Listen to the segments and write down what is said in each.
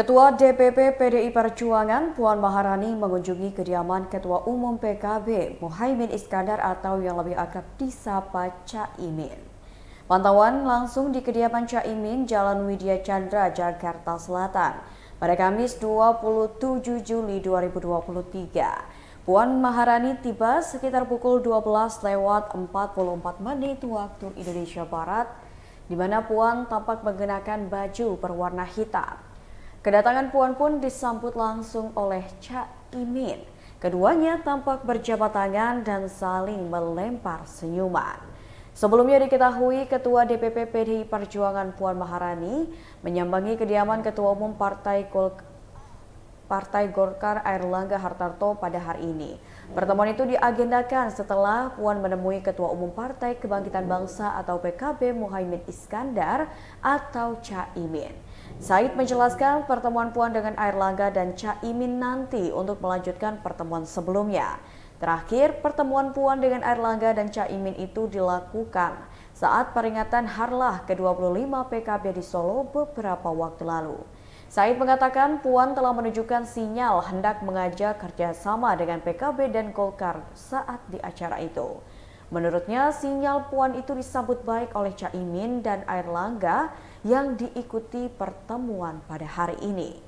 Ketua DPP PDI Perjuangan Puan Maharani mengunjungi kediaman Ketua Umum PKB Muhaimin Iskandar atau yang lebih akrab disapa Caimin. Pantauan langsung di kediaman Caimin Jalan Widya Chandra, Jakarta Selatan pada Kamis 27 Juli 2023. Puan Maharani tiba sekitar pukul 12 lewat 44 menit waktu Indonesia Barat, di mana Puan tampak mengenakan baju berwarna hitam. Kedatangan Puan pun disambut langsung oleh Cak Imin. Keduanya tampak berjabat tangan dan saling melempar senyuman. Sebelumnya diketahui Ketua DPP PDI Perjuangan Puan Maharani menyambangi kediaman Ketua Umum Partai Golkar Partai Golkar Airlangga Hartarto pada hari ini. Pertemuan itu diagendakan setelah Puan menemui Ketua Umum Partai Kebangkitan Bangsa atau PKB Muhaimin Iskandar atau Caimin. Said menjelaskan pertemuan Puan dengan Airlangga dan Caimin nanti untuk melanjutkan pertemuan sebelumnya. Terakhir, pertemuan Puan dengan Airlangga dan Caimin itu dilakukan saat peringatan Harlah ke-25 PKB di Solo beberapa waktu lalu. Said mengatakan Puan telah menunjukkan sinyal hendak mengajak kerjasama dengan PKB dan Golkar saat di acara itu. Menurutnya sinyal Puan itu disambut baik oleh Caimin dan Air Langga yang diikuti pertemuan pada hari ini.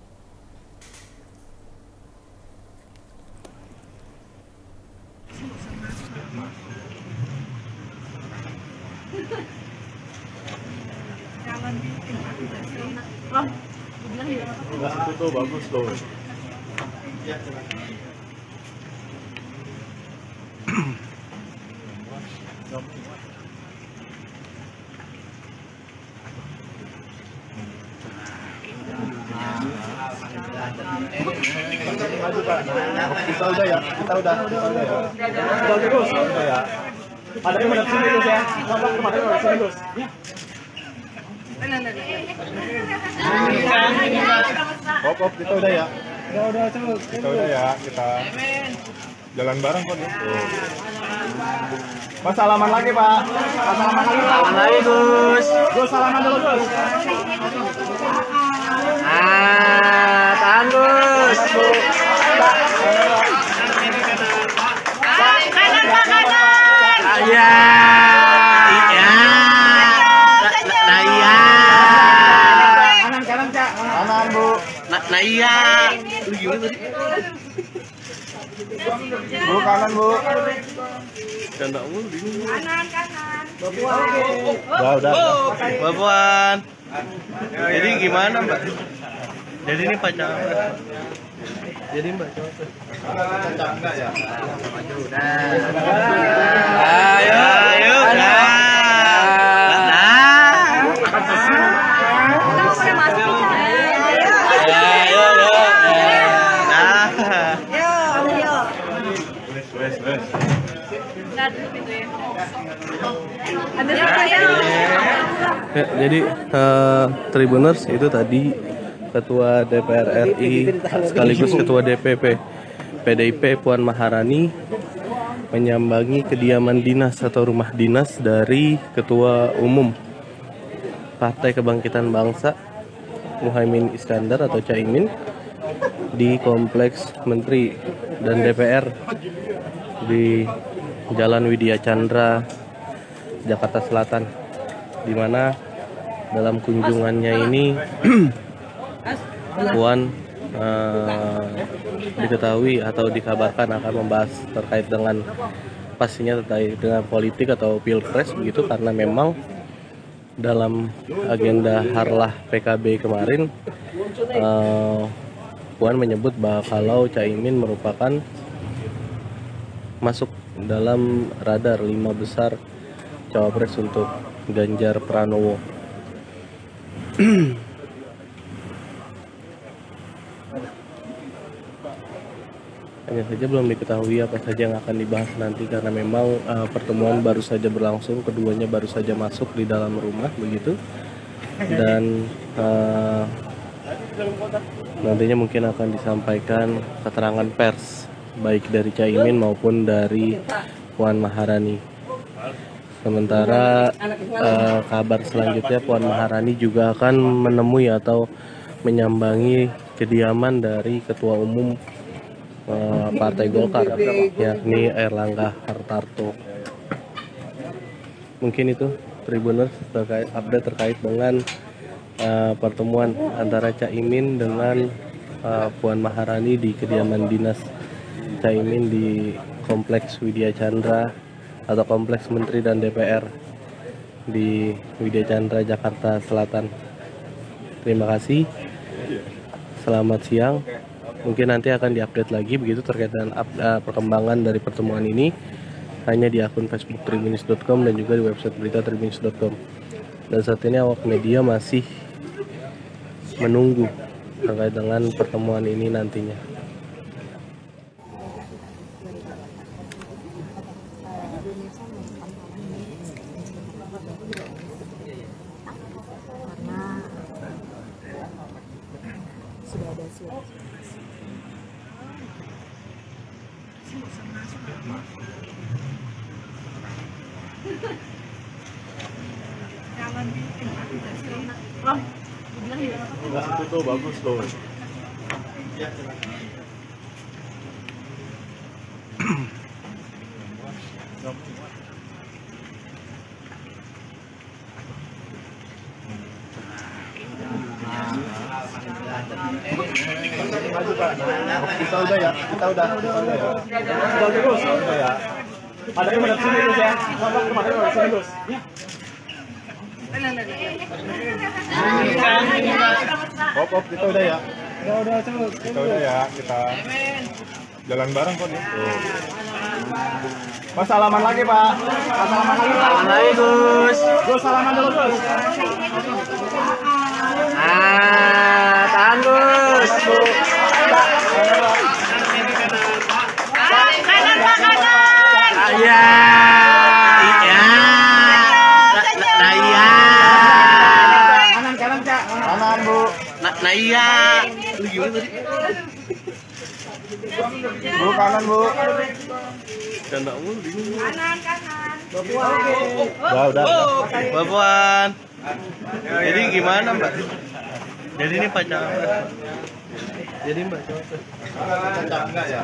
Tuh bagus tuh. Kita udah ya, kita udah, kita ya. Terus, ya. Ada yang terus ya. Kemarin sini terus. Ya. Kita udah ya. Udah, udah, coba. Kita ya, kita jalan bareng kok. Tuh. Mas salaman lagi, Pak. Mas salaman lagi, Pak. Salaman Gus. Gus, salaman dulu, Gus. Nah iya. Bu kanan bu. Canda mulu bingung. Kanan kanan. Udah udah. Mbak Puan. Jadi gimana Mbak? Jadi ini pacar. Jadi Mbak cowok. Enggak ya? Ayo, ayo, nah. Ya, jadi uh, Tribuners itu tadi Ketua DPR RI sekaligus Ketua DPP PDIP Puan Maharani menyambangi kediaman dinas atau rumah dinas dari Ketua Umum Partai Kebangkitan Bangsa Muhaimin Iskandar atau Caimin di Kompleks Menteri dan DPR di Jalan Widya Chandra, Jakarta Selatan di mana dalam kunjungannya ini Puan uh, diketahui atau dikabarkan akan membahas terkait dengan pastinya terkait dengan politik atau pilpres begitu karena memang dalam agenda harlah PKB kemarin uh, Puan menyebut bahwa kalau Caimin merupakan masuk dalam radar lima besar cawapres untuk Ganjar Pranowo. Hanya saja belum diketahui apa saja yang akan dibahas nanti karena memang uh, pertemuan baru saja berlangsung, keduanya baru saja masuk di dalam rumah begitu. Dan uh, nantinya mungkin akan disampaikan keterangan pers baik dari Caimin maupun dari Puan Maharani. Sementara uh, kabar selanjutnya Puan Maharani juga akan menemui atau menyambangi kediaman dari Ketua Umum eh, Partai Golkar yakni Erlangga Hartarto. Mungkin itu Tribuners terkait update terkait dengan eh, pertemuan antara Caimin dengan eh, Puan Maharani di kediaman dinas Caimin di Kompleks Widya Chandra atau Kompleks Menteri dan DPR di Widya Chandra Jakarta Selatan. Terima kasih. Selamat siang. Mungkin nanti akan diupdate lagi begitu terkait dengan up- eh, perkembangan dari pertemuan ini hanya di akun Facebook tribunis.com dan juga di website berita tribunis.com. Dan saat ini awak media masih menunggu terkait dengan pertemuan ini nantinya. Enggak itu tuh bagus Pak. Kita udah ya, kita udah, kita udah ya. Udah terus, udah ya. Ada yang sini terus ya. Kemarin sini terus. Hop, hop, kita udah ya. Udah, udah, Kita udah ya, kita jalan bareng kok nih. Mas salaman lagi Pak. Mas salaman lagi Pak. Salaman lagi Gus. Gus salaman dulu Gus. Ah, Bu kanan Bu. Canda mulu bingung. kanan kanan Udah, udah. Mbak Puan. Jadi gimana Mbak? Jadi ini pacaran. Jadi Mbak coba. Enggak ya.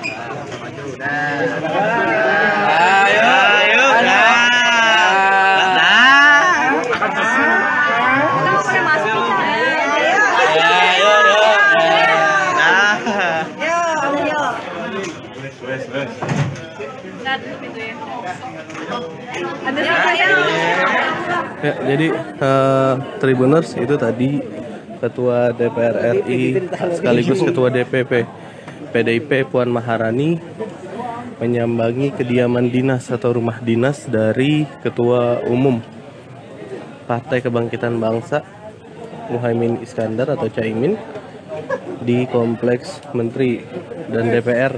Ayo, ayo. Nah. Nah. pakai masker Ayo dong. Nah. Wes, wes, wes. ada siapa ya Ya, jadi eh, Tribuners itu tadi Ketua DPR RI sekaligus Ketua DPP PDIP Puan Maharani menyambangi kediaman dinas atau rumah dinas dari Ketua Umum Partai Kebangkitan Bangsa Muhaimin Iskandar atau Caimin di Kompleks Menteri dan DPR